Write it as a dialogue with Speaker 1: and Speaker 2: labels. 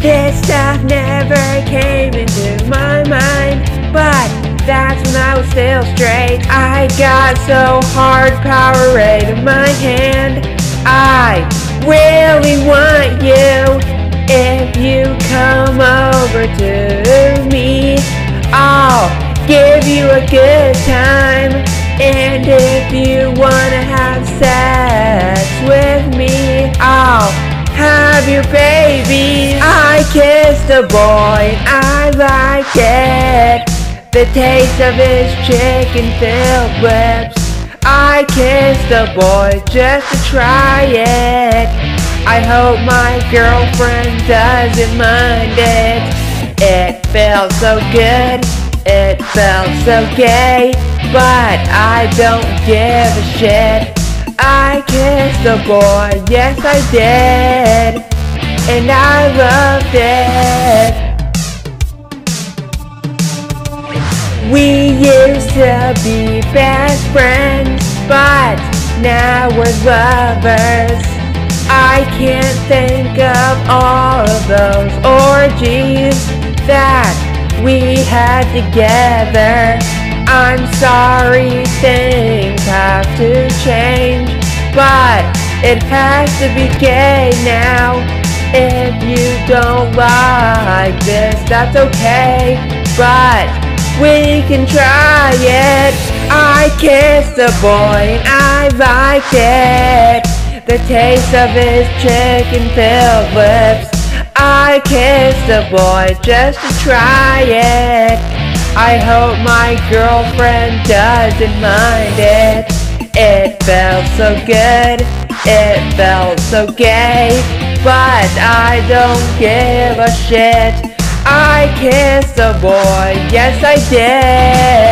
Speaker 1: This stuff never came into my mind, but that's when I was still straight. I got so hard power right in my hand. I really want you. If you come over to me, I'll give you a good time. And if you wanna have sex with me, I'll have your baby. I kissed a boy, I like it. The taste of his chicken filled lips. I kissed a boy just to try it. I hope my girlfriend doesn't mind it. It felt so good, it felt so gay, but I don't give a shit. I kissed a boy, yes I did, and I loved it. We used to be best friends, but now we're lovers. I can't think of all of those orgies that we had together. I'm sorry things have to change, but it has to be gay now. If you don't like this, that's okay, but we can try it. I kissed a boy and I liked it. The taste of his chicken filled lips. I kissed a boy just to try it. I hope my girlfriend doesn't mind it. It felt so good, it felt so gay, but I don't give a shit. I kissed a boy, yes I did.